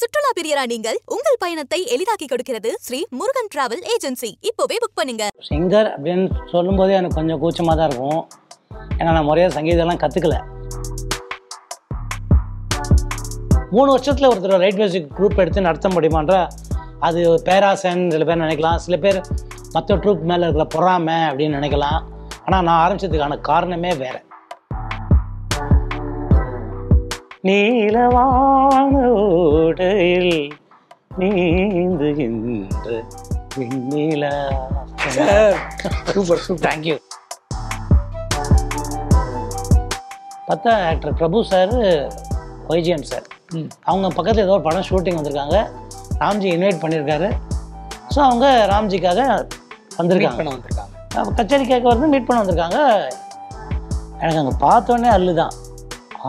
சுற்றுலா பிரியரா நீங்கள் உங்கள் பயணத்தை எளிதாக்கி கொடுக்கிறது ஸ்ரீ முருகன் டிராவல் ஏஜென்சி. இப்போவே புக் பண்ணுங்க. சிங்கர் அப்படின்னு சொல்லும்போதே எனக்கு கொஞ்சம் கூச்சமாக தான் இருக்கும். ஏன்னா நான் முறையாக சங்கீதம்லாம் கற்றுக்கல மூணு வருஷத்தில் ஒருத்தர் ரைட் மியூசிக் குரூப் எடுத்து நடத்த முடியுமான்ற அது பேராசைன்னு சில பேர் நினைக்கலாம். சில பேர் மற்ற ட்ரூப் மேலே இருக்கிற பொறாமை அப்படின்னு நினைக்கலாம். ஆனால் நான் ஆரம்பிச்சதுக்கான காரணமே வேற. நீலவான நீந்துகின்ற விண்ணிலா. சூப்பர் சூப்பர் தேங்க்யூ பார்த்தா actor Prabhu sir YGN sir அவங்க பக்கத்தில் ஏதோ ஒரு படம் ஷூட்டிங் வந்திருக்காங்க. ராம்ஜி இன்வைட் பண்ணியிருக்காரு ஸோ அவங்க ராம்ஜிக்காக வந்திருக்காங்க. வந்திருக்காங்க. கச்சேரி கேட்க வந்து மீட் பண்ண வந்திருக்காங்க. எனக்கு அங்கே பார்த்தோன்னே அல்லு தான்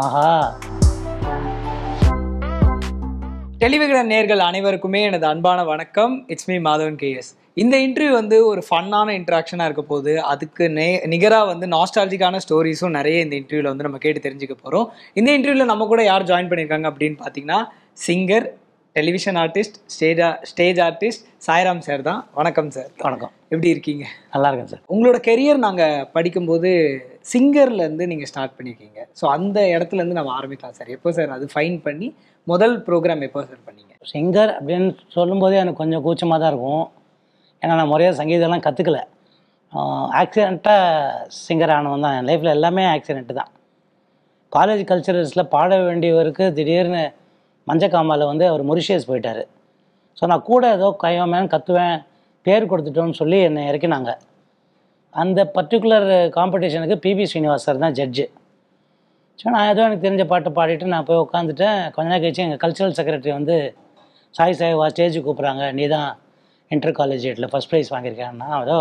ஆஹா. டெலிவிகடன் நேர்கள் அனைவருக்குமே எனது அன்பான வணக்கம். இட்ஸ் மீ மாதவன் கேஎஸ் இந்த இன்டர்வியூ வந்து ஒரு ஃபன்னான இன்ட்ராக்ஷனாக இருக்க போகுது அதுக்கு நே நிகராக வந்து நாஸ்டாலஜிக்கான ஸ்டோரிஸும் நிறைய இந்த இன்டர்வியூவில் வந்து நம்ம கேட்டு தெரிஞ்சுக்க போகிறோம் இந்த இன்டர்வியூவில் நம்ம கூட யார் ஜாயின் பண்ணியிருக்காங்க அப்படின்னு பார்த்தீங்கன்னா singer television artist stage stage artist Sairam sir தான். வணக்கம் சார் வணக்கம். எப்படி இருக்கீங்க? நல்லா இருக்கேன் சார் உங்களோட கெரியர் நாங்கள் படிக்கும்போது சிங்கர்லேருந்து நீங்கள் ஸ்டார்ட் பண்ணியிருக்கீங்க ஸோ அந்த இடத்துலேருந்து நம்ம ஆரம்பிக்கலாம் சார். எப்போ சார் அது ஃபைன் பண்ணி முதல் ப்ரோக்ராம் எப்போ சார் பண்ணீங்க? சிங்கர் அப்படின்னு சொல்லும்போதே எனக்கு கொஞ்சம் கூச்சமாக தான் இருக்கும். ஏன்னா நான் முறையாக சங்கீதம்லாம் கற்றுக்கல ஆக்சிடெண்ட்டாக சிங்கர் ஆனவன் தான். என் லைஃப்பில் எல்லாமே ஆக்சிடெண்ட்டு தான். காலேஜ் கல்ச்சரல்ஸில் பாட வேண்டியவருக்கு திடீர்னு மஞ்சக்காமாவில் வந்து அவர் மொரிஷியஸ் போயிட்டார். ஸோ நான் கூட ஏதோ கையோமேன்னு கற்றுவேன் பேர் கொடுத்துட்டோன்னு சொல்லி என்னை இறக்கினாங்க. அந்த பர்டிகுலர் காம்படிஷனுக்கு பிபி ஸ்ரீனிவாஸ் சார் தான் ஜட்ஜு ஸோ நான் ஏதோ எனக்கு தெரிஞ்ச பாட்டை பாடிட்டு நான் போய் உட்காந்துட்டேன் கொஞ்ச நேரம் கழிச்சு எங்கள் கல்ச்சுரல் செக்ரட்டரி வந்து சாய் சாய்வா ஸ்டேஜ் ஸ்டேஜுக்கு கூப்பிட்றாங்க. நீ தான் இன்டர் காலேஜியேட்டில் ஃபஸ்ட் ப்ரைஸ் வாங்கியிருக்கேன் நான் ஏதோ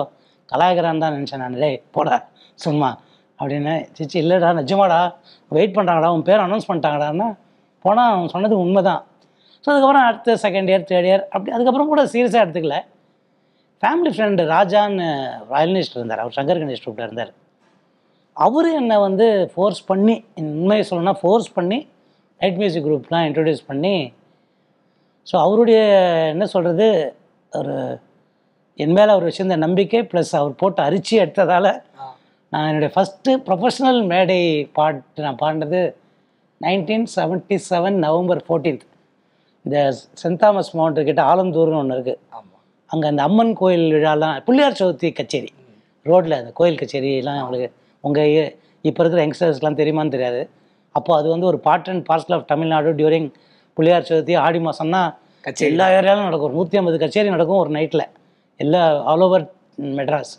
கலாய்கிறான்னு தான் நினச்சேன் நான். டே போடா சும்மா அப்படின்னு. சிச்சி இல்லைடா நிஜமாடா வெயிட் பண்ணுறாங்கடா உன் பேர் அனௌன்ஸ் பண்ணிட்டாங்கடான்னா போனால் அவன் சொன்னது உண்மை தான் ஸோ அதுக்கப்புறம் அடுத்த செகண்ட் இயர் தேர்ட் இயர் அப்படி அதுக்கப்புறம் கூட சீரியஸாக எடுத்துக்கல. ஃபேமிலி ஃப்ரெண்டு ராஜான்னு வயலினிஸ்ட் இருந்தார். அவர் சங்கர் கணேஷ் ட்ரூப்பில் இருந்தார். அவர் என்னை வந்து ஃபோர்ஸ் பண்ணி உண்மையை சொல்லணும்னா ஃபோர்ஸ் பண்ணி லைட் மியூசிக் குரூப்லாம் இன்ட்ரடியூஸ் பண்ணி ஸோ அவருடைய என்ன சொல்கிறது ஒரு என் மேலே அவர் வச்சிருந்த நம்பிக்கை ப்ளஸ் அவர் போட்டு அரிச்சு எடுத்ததால் நான் என்னுடைய ஃபஸ்ட்டு ப்ரொஃபஷனல் மேடை பாட்டு நான் பாடினது nineteen seventy seven November fourteenth இந்த சென்ட் தாமஸ் மவுண்ட் கிட்ட ஆலந்தூர்னு ஒன்று இருக்குது அங்கே அந்த அம்மன் கோயில் விழாலாம் பிள்ளையார் சதுர்த்தி கச்சேரி. ரோட்டில் அந்த கோயில் கச்சேரிலாம் அவங்களுக்கு உங்கள் இப்போ இருக்கிற யங்ஸ்டர்ஸ்லாம் தெரியுமான்னு தெரியாது. அப்போ அது வந்து ஒரு part and parcel of Tamil Nadu during Pillaiyar Chathurthi ஆடி மாதம்னா கச்சேரி. எல்லா ஏரியாலும் நடக்கும். ஒரு நூற்றி ஐம்பது கச்சேரி நடக்கும் ஒரு நைட்டில் எல்லா ஆல் ஓவர் மெட்ராஸ்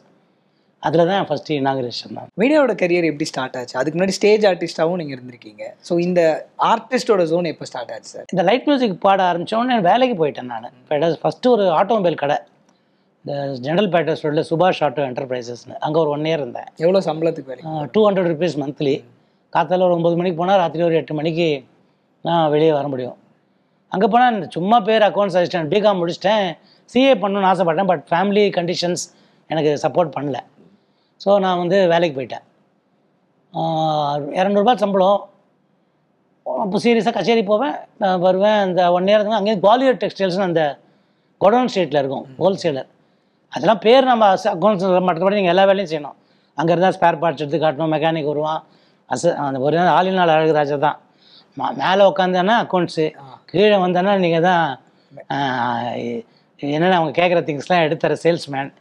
அதில் தான் ஃபஸ்ட்டு இனாகிரேஷன் தான். மீடியாவோட கரியர் எப்படி ஸ்டார்ட் ஆச்சு? அதுக்கு முன்னாடி ஸ்டேஜ் ஆர்டிஸ்டாகவும் நீங்கள் இருந்திருக்கீங்க. ஸோ இந்த ஆர்டிஸ்டோட ஜோன் எப்போ ஸ்டார்ட் ஆச்சு சார் இந்த லைட் மியூசிக் பாட ஆரம்பித்தோடனே வேலைக்கு போயிட்டேன் நான். ஃபஸ்ட்டு ஒரு ஆட்டோமொபைல் கடை. இந்த ஜெனரல் பேட்டர்ஸ் ரோட்டில் சுபாஷ் ஆட்டோ என்டர்பிரைசஸ்னு அங்கே ஒரு ஒன் இயர் இருந்தேன். எவ்வளோ சம்பளத்துக்கு வேலை டூ ஹண்ட்ரட் ருபீஸ் மந்த்லி காத்தால ஒரு ஒம்பது மணிக்கு போனால் ராத்திரி ஒரு எட்டு மணிக்கு நான் வெளியே வர முடியும். அங்கே போனால் சும்மா பேர் அக்கௌண்ட்ஸ் அசிஸ்டன்ட் பிகாம் முடிச்சிட்டேன். சிஏ பண்ணணும்னு ஆசைப்பட்டேன் பட் ஃபேமிலி கண்டிஷன்ஸ் எனக்கு சப்போர்ட் பண்ணல. ஸோ நான் வந்து வேலைக்கு போயிட்டேன். இரநூறுபா சம்பளம். அப்போ சீரியஸாக கச்சேரி போவேன் நான் வருவேன். அந்த ஒன் இயர் இருந்தால் அங்கேயும் குவாலியர் டெக்ஸ்டைல்ஸ்னு அந்த கொடவுன் ஸ்ட்ரீட்டில் இருக்கும் ஹோல்சேலர் அதெல்லாம் பேர் நம்ம அக்கௌண்ட்ஸ் மற்றபடி நீங்கள் எல்லா வேலையும் செய்யணும். அங்கே இருந்தால் ஸ்பேர் பார்ட்ஸ் எடுத்து காட்டணும் மெக்கானிக் வருவான். அச அந்த ஒரு நாள் ஆளின் நாள் அழகுராஜா தான். மேலே உட்காந்தானா அக்கௌண்ட்ஸு கீழே வந்தானா நீங்கள் தான் என்னென்ன அவங்க கேட்குற திங்ஸ்லாம் எடுத்துற சேல்ஸ்மேன்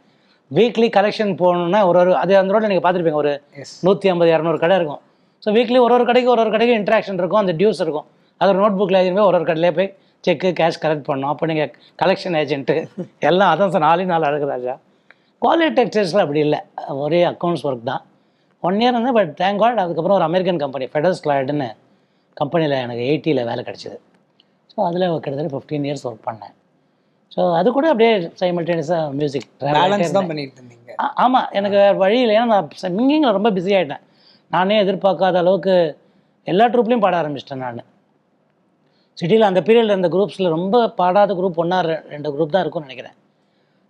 வீக்லி கலெக்ஷன் போகணுன்னா ஒரு ஒரு அது அந்த ரோட்டில் நீங்கள் பார்த்துருப்பீங்க. ஒரு நூற்றி ஐம்பது இரநூறு கடை இருக்கும். ஸோ வீக்லி ஒரு ஒரு கடைக்கு ஒரு ஒரு கடைக்கு இன்ட்ராக்ஷன் இருக்கும். அந்த டியூஸ் இருக்கும். அது ஒரு நோட் புக்கில் எழுதி போய் ஒரு ஒரு கடையிலே போய் செக்கு கேஷ் கலெக்ட் பண்ணோம் அப்போ நீங்கள் கலெக்ஷன் ஏஜென்ட்டு எல்லாம் அதான் சார் நாலு நாள் அழகுராஜா குவாலிட்டி டெக்ஸ்டைல்ஸில் அப்படி இல்லை. ஒரே அக்கௌண்ட்ஸ் ஒர்க் தான். ஒன் இயர் இருந்தேன் பட் தேங்க் காட் அதுக்கப்புறம் ஒரு அமெரிக்கன் கம்பெனி ஃபெடர்ஸ் கிளாய்டுன்னு கம்பெனியில் எனக்கு எயிட்டியில் வேலை கிடச்சிது. ஸோ அதில் கிட்டத்தட்ட ஃபிஃப்டீன் இயர்ஸ் ஒர்க் பண்ணேன். ஸோ அது கூட அப்படியே சைமல்டேனியஸாக மியூசிக் பேலன்ஸ் தான் பண்ணிட்டு இருந்தீங்க. ஆமாம் எனக்கு வேறு வழி இல்லை ஏன்னா நான் சிங்கிங்கில் ரொம்ப பிஸி ஆகிட்டேன் நானே எதிர்பார்க்காத அளவுக்கு எல்லா ட்ரூப்லேயும் பாட ஆரம்பிச்சிட்டேன் நான். சிட்டியில் அந்த பீரியடில் இருந்த குரூப்ஸில் ரொம்ப பாடாத குரூப் ஒன்றா ரெண்டு குரூப் தான் இருக்கும்னு நினைக்கிறேன்.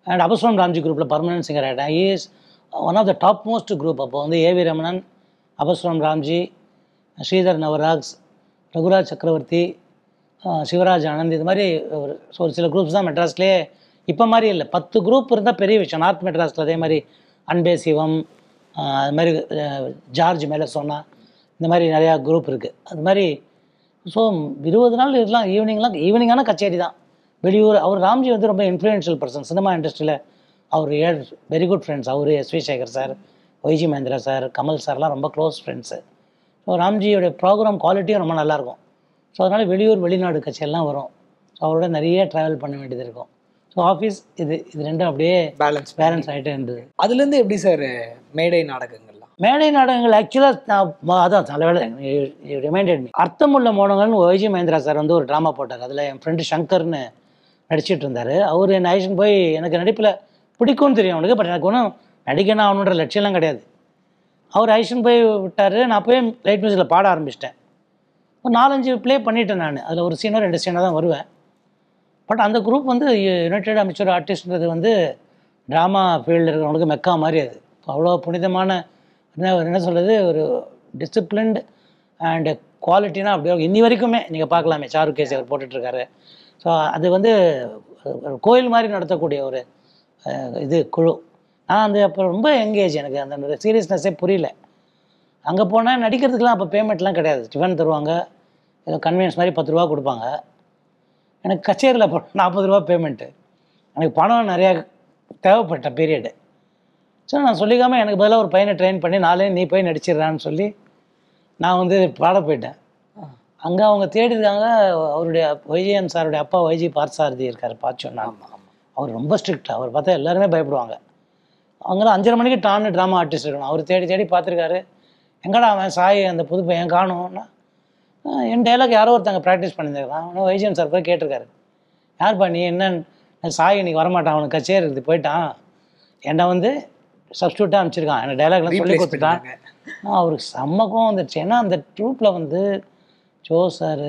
அண்ட் அபஸ்வரம் ராம்ஜி குரூப்பில் பர்மனன்ட் சிங்கர் ஆகிட்டேன் is one of the top most group அப்போ வந்து ஏவி ரமணன் அபஸ்வரம் ராம்ஜி ஸ்ரீதர் நவராக்ஸ் ரகுராஜ் சக்கரவர்த்தி சிவராஜ் ஆனந்த் இது மாதிரி ஒரு ஒரு சில குரூப்ஸ் தான் மெட்ராஸ்லேயே இப்போ மாதிரி இல்லை. பத்து குரூப் இருந்தால் பெரிய விஷயம். நார்த் மெட்ராஸில் அதே மாதிரி அன்பே சிவம் அது மாதிரி ஜார்ஜ் மேலே சொன்னால் இந்த மாதிரி நிறையா குரூப் இருக்குது அது மாதிரி ஸோ இருபது நாள் இதெல்லாம் ஈவினிங்லாம் ஈவினிங்கான கச்சேரி தான். வெளியூர் அவர் ராம்ஜி வந்து ரொம்ப இன்ஃப்ளூயன்ஷியல் பர்சன் சினிமா இண்டஸ்ட்ரியில் அவர் a very good friends our S V Shekhar sir YG Mahendra sir Kamal சார்லாம் ரொம்ப க்ளோஸ் ஃப்ரெண்ட்ஸு ஸோ ராம்ஜியோடைய ப்ரோக்ராம் குவாலிட்டியும் ரொம்ப நல்லாயிருக்கும் ஸோ அதனால் வெளியூர் வெளிநாடு கச்சேரிலாம் வரும். ஸோ அவரோட நிறைய ட்ராவல் பண்ண வேண்டியது இருக்கும். ஸோ ஆஃபீஸ் இது இது ரெண்டும் அப்படியே பேலன்ஸ் பேலன்ஸ் ஆகிட்டே இருந்தது. அதுலேருந்து எப்படி சார் மேடை நாடகங்கள்லாம்? மேடை நாடகங்கள் ஆக்சுவலாக நான் அதான் நல்லவேளை ரிமைண்டட் மீ அர்த்தமுள்ள மோனங்கள்னு ஒய்ஜி மகேந்திரா சார் வந்து ஒரு ட்ராமா போட்டார். அதில் என் ஃப்ரெண்டு சங்கர்னு நடிச்சிட்டு இருந்தார். அவர் என்னை அழைச்சின்னு போய் எனக்கு நடிப்பில் பிடிக்கும்னு தெரியும் அவனுக்கு பட் எனக்கு ஒன்றும் நடிக்கணும் ஆகணுன்ற லட்சியம்லாம் கிடையாது. அவர் அழைச்சின்னு போய் விட்டார். நான் போய் லைட் மியூசிக்கில் பாட ஆரம்பிச்சிட்டேன். ஒரு நாலஞ்சு ப்ளே பண்ணிட்டேன் நான். அதில் ஒரு சீனோ ரெண்டு சீனோ தான் வருவேன். பட் அந்த குரூப் வந்து யுனைடெட் அமைச்சர் ஆர்டிஸ்ட்ன்றது வந்து ட்ராமா ஃபீல்டில் இருக்கிறவங்களுக்கு மெக்கா மாதிரி அது. அவ்வளோ புனிதமான என்ன என்ன சொல்கிறது ஒரு டிசிப்ளின்டு அண்டு குவாலிட்டினா அப்படியே இன்னி வரைக்குமே நீங்கள் பார்க்கலாமே. சாரு கேசி அவர் போட்டுட்ருக்காரு. ஸோ அது வந்து ஒரு கோயில் மாதிரி நடத்தக்கூடிய ஒரு இது குழு. நான் அந்த அப்போ ரொம்ப எங்கேஜ் எனக்கு. அந்த சீரியஸ்னஸ்ஸே புரியல. அங்கே போனால் நடிக்கிறதுக்கெலாம் அப்போ பேமெண்ட்லாம் கிடையாது. டிஃபன் தருவாங்க. ஏதோ கன்வீனியன்ஸ் மாதிரி பத்து ரூபா கொடுப்பாங்க. எனக்கு கச்சேரியில் நாற்பது ரூபா பேமெண்ட்டு எனக்கு பணம் நிறையா தேவைப்பட்ட பீரியடு ஸோ நான் சொல்லிக்காமல் எனக்கு பதிலாக ஒரு பையனை ட்ரெயின் பண்ணி நாளே நீ போய் நடிச்சிடுறான்னு சொல்லி நான் வந்து பாட போயிட்டேன். அங்கே அவங்க தேடி இருக்காங்க. அவருடைய வைஜிஎம் சாருடைய அப்பா வைஜி பார்த்தசாரதி இருக்கார் பார்த்து அவர் ரொம்ப ஸ்ட்ரிக்ட் அவர் பார்த்தா எல்லாருமே பயப்படுவாங்க. அவங்களாம் அஞ்சரை மணிக்கு டான்னு ட்ராமா ஆர்டிஸ்ட் இருக்கணும். அவர் தேடி தேடி பார்த்துருக்காரு. எங்கடா அவன் சாய் அந்த புது பையன் காணும்னா? "ஆ, என் டைலாக் யாரோ ஒருத்தங்க ப்ராக்டிஸ் பண்ணியிருக்கான் அவனும் வைஜிஎம் சார் போய் கேட்டிருக்காரு. யார்ப்பா நீ என்ன சாய் இன்னைக்கு வரமாட்டான் அவனுக்கு கச்சேரி இருக்குது போயிட்டான். என்னை வந்து சப்ஸ்டியூட்டாக அனுப்பிச்சிருக்கான். எனக்கு டைலாக்லாம் சொல்லி கொடுத்துட்டான். அவருக்கு செம்மக்கம் வந்துடுச்சு ஏன்னா அந்த ட்ரூப்பில் வந்து Joe sir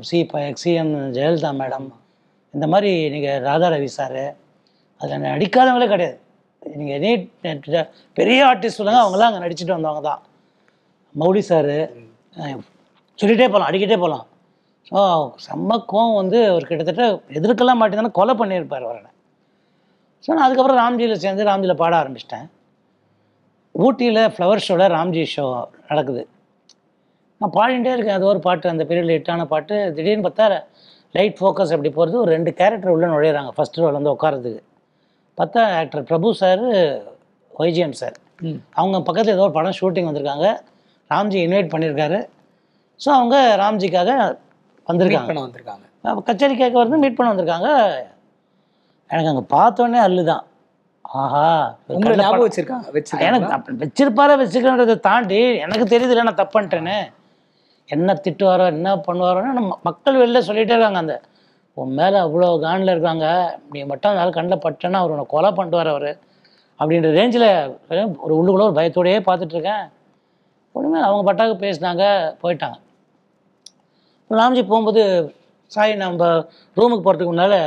C CM Jayalalithaa madam இந்த மாதிரி நீங்கள் ராதா ரவி சார் அதில் நடிக்காதவங்களே கிடையாது. நீங்கள் எனி பெரிய ஆர்டிஸ்ட் சொல்லுங்க அவங்களாம் அங்கே நடிச்சுட்டு வந்தவங்க தான் மௌலி சார் சொல்லிகிட்டே போகலாம் அடிக்கிட்டே போகலாம் ஸோ செம்ம கோவம் வந்து ஒரு கிட்டத்தட்ட எதிர்க்கலாம் மாட்டேங்கன்னா கொலை பண்ணியிருப்பார் அவரை. ஸோ நான் அதுக்கப்புறம் ராம்ஜியில் சேர்ந்து ராம்ஜியில் பாட ஆரம்பிச்சிட்டேன். ஊட்டியில் ஃப்ளவர் ஷோவில் ராம்ஜி ஷோ நடக்குது. நான் பாடிட்டே இருக்கேன் அது ஒரு பாட்டு அந்த பீரியடில் ஹிட்டான பாட்டு. திடீர்னு பார்த்தா லைட் ஃபோக்கஸ் அப்படி போகிறது ஒரு ரெண்டு கேரக்டர் உள்ளே நுழையிறாங்க ஃபஸ்ட் ரோல் வந்து உட்காரதுக்கு பார்த்தா actor Prabhu sir YGM sir. அவங்க பக்கத்தில் ஏதோ ஒரு படம் ஷூட்டிங் வந்திருக்காங்க. ராம்ஜி இன்வைட் பண்ணியிருக்காரு ஸோ அவங்க ராம்ஜிக்காக வந்திருக்காங்க. வந்திருக்காங்க. அப்ப கச்சேரி கேட்க வந்து மீட் பண்ண வந்திருக்காங்க. எனக்கு அங்கே பார்த்தோன்னே அல்லு தான் ஆஹா ஞாபகம் வச்சிருக்காங்க எனக்கு வச்சிருப்பாரா வச்சுக்கிறன்றதை தாண்டி எனக்கு தெரியுதுல நான் தப்பு பண்ணிட்டேன்னு. என்ன திட்டுவாரோ என்ன பண்ணுவாரோன்னு மக்கள் வெளில சொல்லிட்டே இருக்காங்க அந்த உன் மேலே அவ்வளோ காண்டில் இருக்காங்க நீ மட்டும் அதனால் கண்ணில் பட்டேன்னா அவர் உன்னை கொலை பண்ணிட்டு அவர். அப்படின்ற ரேஞ்சில் ஒரு உள்ளுக்குள்ள ஒரு பயத்தோடயே பார்த்துட்டு இருக்கேன். ஒன்றுமே அவங்க பட்டாக்கு பேசினாங்க போயிட்டாங்க. ராம்ஜி போகும்போது சாய் நம்ம ரூமுக்கு போகிறதுக்கு முன்னால்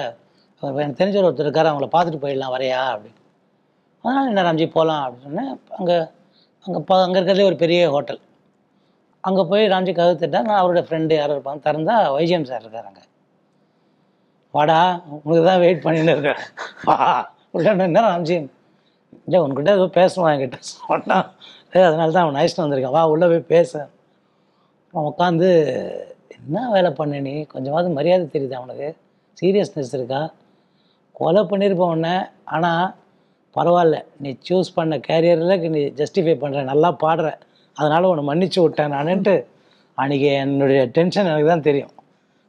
எனக்கு தெரிஞ்ச ஒருத்தர் இருக்கார் அவங்கள பார்த்துட்டு போயிடலாம் வரையா அப்படின்னு. அதனால் என்ன ராம்ஜி போகலாம் அப்படின்னு சொன்னேன். அங்கே அங்கே அங்கே இருக்கிறதே ஒரு பெரிய ஹோட்டல். அங்கே போய் ராம்ஜி கதவு திட்டேன் நான் அவரோட ஃப்ரெண்டு யாரும் இருப்பாங்க திறந்தால் வைஜிஎம் சார் இருக்கார் அங்கே. வாடா உனக்கு தான் வெயிட் பண்ணிட்டு இருக்கேன். வா உள்ள என்ன ராம்ஜி இல்லை உன்கிட்ட ஏதோ பேசணும் என்கிட்ட. சொன்னான் அதனால தான் அவன் நைஸ்ட்டு வந்திருக்கான். வா உள்ளே போய் பேச. அவன் உட்காந்து என்ன வேலை பண்ண நீ? கொஞ்சமாவது மரியாதை தெரியுது அவனுக்கு சீரியஸ்னஸ் இருக்கா? கொலை பண்ணியிருப்ப ஆனால் பரவாயில்ல. நீ சூஸ் பண்ண கேரியரில் நீ ஜஸ்டிஃபை பண்ணுற நல்லா பாடுற. அதனால் உன்னை மன்னிச்சு விட்டேன் நானுன்ட்டு. அன்றைக்கி என்னுடைய டென்ஷன் எனக்கு தான் தெரியும்.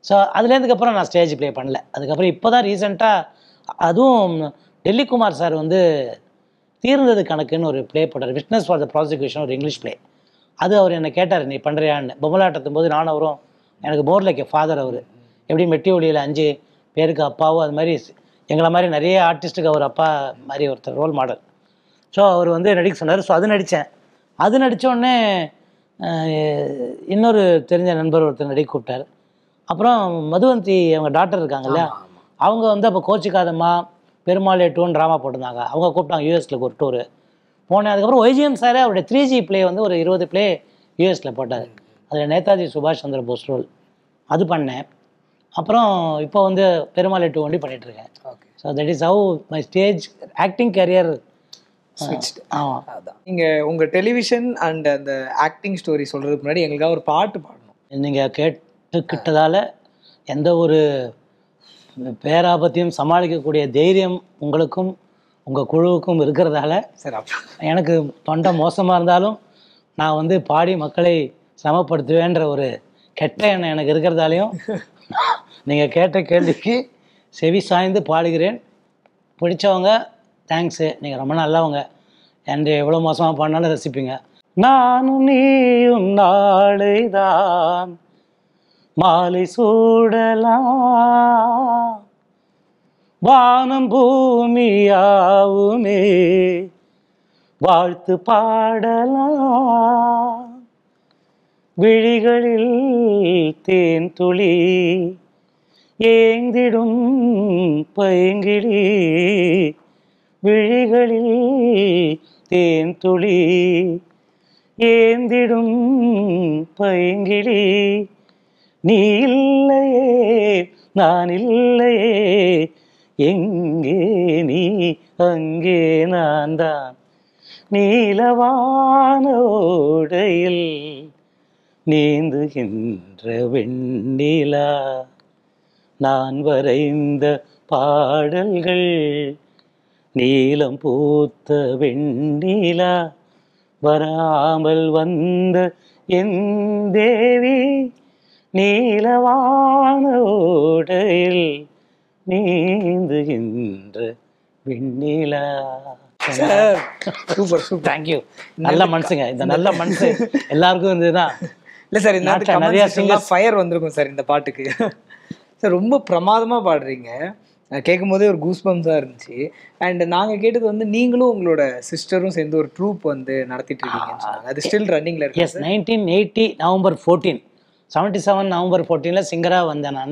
ஸோ அதுலேருந்துக்கப்புறம் நான் ஸ்டேஜ் ப்ளே பண்ணல. அதுக்கப்புறம் இப்போ தான் ரீசெண்டாக அதுவும் டெல்லிக்குமார் சார் வந்து தீர்ந்தது கணக்குன்னு ஒரு ப்ளே போட்டார். விட்னஸ் ஃபார் த ப்ராசிக்யூஷன் ஒரு இங்கிலீஷ் ப்ளே அது அவர் என்னை கேட்டார் நீ பண்ணுறியான்னு பொம்மலாட்டத்தும் போது நானும் அவரும் எனக்கு போர் லைக் ஃபாதர் அவர். எப்படி மெட்டி ஒளியில் அஞ்சு பேருக்கு அப்பாவோ அது மாதிரி எங்களை மாதிரி நிறைய ஆர்டிஸ்ட்டுக்கு அவர் அப்பா மாதிரி ஒருத்தர் ரோல் மாடல் ஸோ அவர் வந்து நடிக்க சொன்னார். ஸோ அது நடித்தேன். அது நடித்தோடனே உடனே இன்னொரு தெரிஞ்ச நண்பர் ஒருத்தர் நடிக்க கூப்பிட்டார். அப்புறம் மதுவந்தி அவங்க டாக்டர் இருக்காங்க இல்லையா அவங்க வந்து அப்போ கோச்சிக்காதம்மா பெருமாள் டூன்னு ட்ராமா போட்டிருந்தாங்க. அவங்க கூப்பிட்டாங்க யூஎஸில் ஒரு டூரு போனேன் அதுக்கப்புறம் ஒய்ஜிஎம் சார் அவருடைய த்ரீ ஜி ப்ளே வந்து ஒரு இருபது ப்ளே யூஎஸில் போட்டார். அதில் நேதாஜி சுபாஷ் சந்திர போஸ் ரோல் அது பண்ணேன். அப்புறம் இப்போ வந்து பெருமாள் எட்டு வண்டி பண்ணிட்டு இருக்கேன். Okay. So that is how my stage acting career. ஆமாம் அதான். நீங்க உங்க டெலிவிஷன் அண்ட் அந்த ஆக்டிங் ஸ்டோரி சொல்றதுக்கு முன்னாடி எங்களுக்காக ஒரு பாட்டு பாடணும். நீங்கள் கேட்டுக்கிட்டதால எந்த ஒரு பேராபத்தையும் சமாளிக்கக்கூடிய தைரியம் உங்களுக்கும் உங்கள் குழுவுக்கும் இருக்கிறதால எனக்கு தொண்டை மோசமாக இருந்தாலும் நான் வந்து பாடி மக்களை சிரமப்படுத்துவேன்ற ஒரு கெட்ட எண்ணம் எனக்கு இருக்கிறதாலையும் நீங்கள் கேட்ட கேள்விக்கு செவி சாய்ந்து பாடுகிறேன். பிடிச்சவங்க தேங்க்ஸு நீங்கள் ரொம்ப நல்லவங்க. என்று எவ்வளோ மோசமாக பாடினாலும் ரசிப்பீங்க. நானும் நீயும் நாளைதான் மாலை சூடலாம். வானம் பூமியாவுமே வாழ்த்து பாடலாம். விழிகளில் தேன் துளி ஏந்திடும் பைங்கிளி. விழிகளில் தேன் துளி ஏந்திடும் பைங்கிளி. நீ இல்லையே நான் இல்லையே. எங்கே நீ அங்கே நான் தான். நீலவானோடையில் நீந்துகின்ற வெண்ணிலா. நான் வரைந்த பாடல்கள் நீலம் பூத்த வெண்ணிலா. வராமல் வந்த என் தேவி நீலவானோடையில் நீந்துகின்ற வெண்ணிலா. Sir super super thank you நல்ல மனசுங்க. இந்த நல்ல மனசு எல்லாருக்கும் இருந்ததுதான். இல்ல சார் இந்த நிறைய சிங்கர் ஃபயர் வந்திருக்கும் சார் இந்த பாட்டுக்கு. சார் ரொம்ப பிரமாதமா பாடுறீங்க. கேட்கும் போதே ஒரு கூஸ் பம்ஸாக இருந்துச்சு. அண்ட் நாங்க கேட்டது வந்து நீங்களும் உங்களோட சிஸ்டரும் சேர்ந்து ஒரு ட்ரூப் வந்து நடத்திட்டு இருக்கீங்கன்னு சொன்னாங்க. அது ஸ்டில் ரன்னிங்ல இருக்கு yes nineteen eighty November fourteen seventy seven November ஃபோர்டீனில் சிங்கராக வந்தேன் நான்.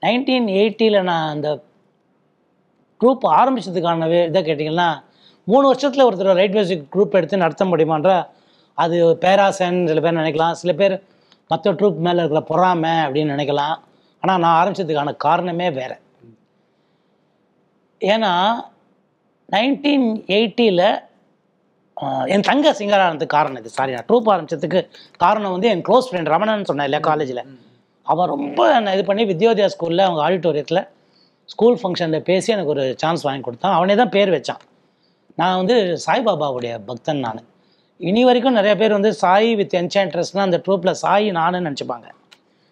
நைன்டீன் எயிட்டியில் நான் அந்த குரூப் ஆரம்பிச்சதுக்கான வே- இதை கேட்டிங்கன்னா மூணு வருஷத்தில் ஒருத்தர் ரைட் மியூசிக் குரூப் எடுத்து நடத்த முடியுமான்ற அது பேராசைன்னு சில பேர் நினைக்கலாம். சில பேர் மற்ற ட்ரூப் மேலே இருக்கிற பொறாமை அப்படின்னு நினைக்கலாம். ஆனால் நான் ஆரம்பிச்சதுக்கான காரணமே வேறு. ஏன்னா நைன்டீன் எயிட்டியில் என் தங்க சிங்கர் ஆனதுக்கு காரணம் இது. சாரி நான் ட்ரூப் ஆரம்பிச்சதுக்கு காரணம் வந்து என் க்ளோஸ் ஃப்ரெண்ட் ரமணன் சொன்னேன் இல்லையா காலேஜில் அவன் ரொம்ப என்னை இது பண்ணி வித்யோதயா ஸ்கூலில் அவங்க ஆடிட்டோரியத்தில் ஸ்கூல் ஃபங்க்ஷனில் பேசி எனக்கு ஒரு சான்ஸ் வாங்கி கொடுத்தான். அவனே தான் பேர் வச்சான். நான் வந்து சாய்பாபாவுடைய பக்தன் நான். இனி வரைக்கும் நிறைய பேர் வந்து சாய் வித் என்சான்ட்ரஸ்னால் அந்த ட்ரூப்பில் சாய் நானுன்னு நினச்சிப்பாங்க.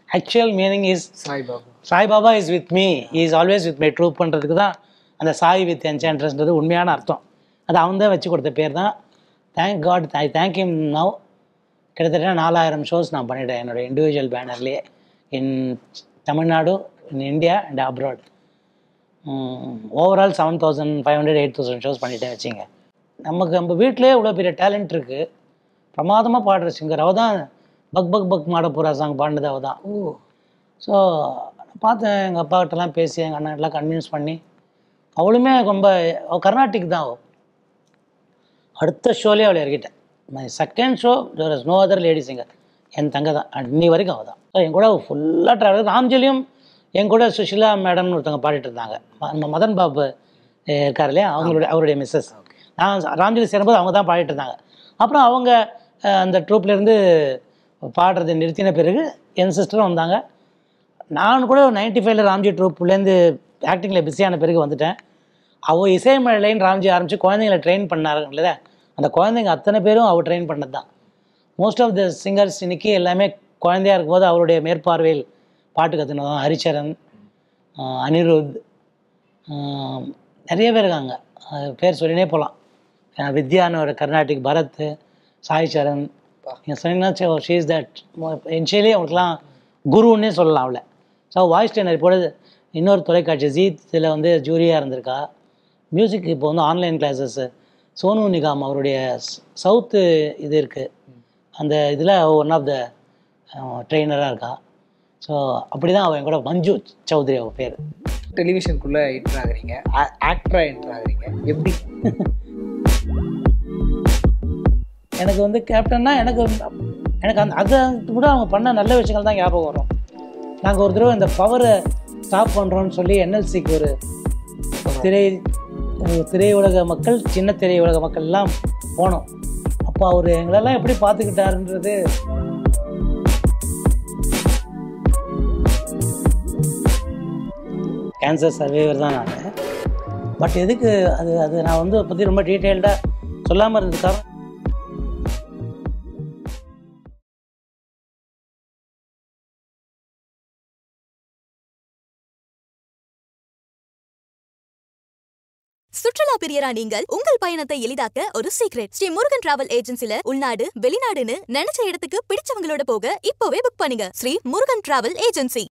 Actual meaning is Saibaba. Saibaba is with me is always with my troupe பண்ணுறதுக்கு தான் அந்த சாய் வித் என்சான்ட்ரஸ்ன்றது உண்மையான அர்த்தம். அது அவன் தான் வச்சு கொடுத்த பேர் தான். Thank God I thank him now கிட்டத்தட்ட நாலாயிரம் ஷோஸ் நான் பண்ணிட்டேன் என்னோட individual பேனர்லேயே in Tamil Nadu in India and abroad overall seven thousand five hundred eight thousand shows பண்ணிட்டேன் வச்சுங்க. நமக்கு நம்ம வீட்டிலே இவ்வளோ பெரிய டேலண்ட் இருக்குது பிரமாதமாக பாடுற சிங்கர் அவள் தான் பக் பக் பக் மாட போகிறா சாங் பாடினது அவள் தான். ஓ. ஸோ பார்த்தேன் எங்கள் அப்பாக்கிட்டலாம் பேசி எங்கள் அண்ணாட்டெலாம் கன்வின்ஸ் பண்ணி அவளுமே ரொம்ப அவள் கர்நாடிக் தான் அவள் அடுத்த ஷோலேயே அவளை இறக்கிட்டேன். My second show there is no other lady singer என் தங்க தான். இன்னி வரைக்கும் அவள் தான் ஸோ என் கூட ஃபுல்லாக ட்ராவல் ராம்ஜலியும் என் கூட சுஷிலா மேடம்னு ஒருத்தவங்க பாடிட்டு இருந்தாங்க. நம்ம மதன் பாபு இருக்கார் இல்லையா அவங்களுடைய அவருடைய மிஸ்ஸஸ் நான் ராம்ஜலி சேரும்போது அவங்க தான் பாடிட்டு இருந்தாங்க. அப்புறம் அவங்க அந்த ட்ரூப்லேருந்து பாடுறதை நிறுத்தின பிறகு என் சிஸ்டரும் வந்தாங்க. நான் கூட நைன்டி ஃபைவ்ல ராம்ஜி ட்ரூப்லேருந்து ஆக்டிங்கில் பிஸியான பிறகு வந்துட்டேன். அவள் இசைமழைன்னு ராம்ஜி ஆரம்பித்து குழந்தைங்களை ட்ரெயின் பண்ணாருங்களே அந்த குழந்தைங்க அத்தனை பேரும் அவள் ட்ரெயின் பண்ணது தான் மோஸ்ட் ஆஃப் த சிங்கர்ஸ் இன்னைக்கு எல்லாமே குழந்தையா இருக்கும்போது அவருடைய மேற்பார்வையில் பாட்டு கற்றுனதான் ஹரிச்சரன் அனிருத் நிறைய பேர் இருக்காங்க. பேர் சொல்லினே போகலாம் வித்யான்னு ஒரு கர்நாடிக் பரத் சாய் சரண். நீங்கள் சொன்னீங்கன்னா ஷீ இஸ் தட் இன்ஷியலி அவங்களுக்குலாம் குருன்னே சொல்லலாம் அவளை. ஸோ வாய்ஸ் ட்ரெயினர் இப்போ இன்னொரு தொலைக்காட்சி ஜீத் இதில் வந்து ஜூரியாக இருந்திருக்கா? மியூசிக் இப்போ வந்து ஆன்லைன் கிளாஸஸ் சோனு நிகாம் அவருடைய சவுத்து இது இருக்குது அந்த இதில் ஒன் ஆஃப் த ட்ரெயினராக இருக்கா ஸோ அப்படி தான் அவன் கூட மஞ்சு சௌத்ரி அவள் பேர். டெலிவிஷனுக்குள்ள என்டர் ஆகுறீங்க. ஆக்டரா என்டர் ஆகுறீங்க. எப்படி? எனக்கு வந்து கேப்டன்னா எனக்கு எனக்கு அந்த அதை கூட அவங்க பண்ண நல்ல விஷயங்கள் தான் ஞாபகம் வரும். நாங்கள் ஒரு தடவை இந்த பவரை ஸ்டாப் பண்ணுறோன்னு சொல்லி என்எல்சிக்கு ஒரு திரை திரையுலக மக்கள் சின்ன திரையுலக மக்கள் எல்லாம் போனோம். அப்போ அவர் எங்களெல்லாம் எப்படி பார்த்துக்கிட்டாருன்றது கேன்சர் சர்வைவர் தான் நான். பட் எதுக்கு அது அது நான் வந்து பற்றி ரொம்ப டீட்டெயில்டாக சொல்லாமல் இருந்தது காரணம் பிரியரா நீங்கள் உங்கள் பயணத்தை எளிதாக்க ஒரு சீக்ரெட் ஸ்ரீ முருகன் டிராவல் ஏஜென்சில உள்நாடு வெளிநாடுன்னு நினைச்ச இடத்துக்கு பிடிச்சவங்களோட போக இப்போவே புக் பண்ணுங்க. Sri Murugan travel agency